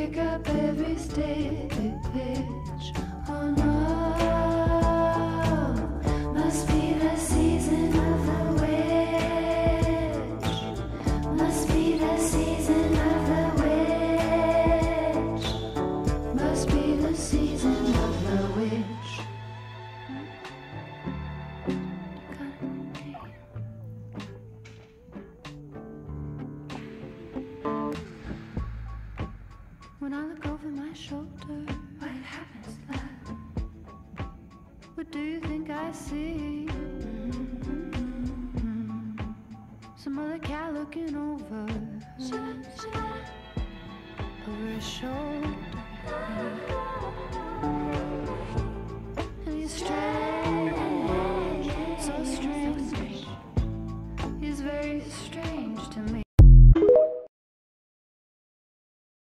pick up every stitch. When I look over my shoulder, what happens then? What do you think I see? Some other cat looking over, over his shoulder, and he's strange, so strange. He's very strange.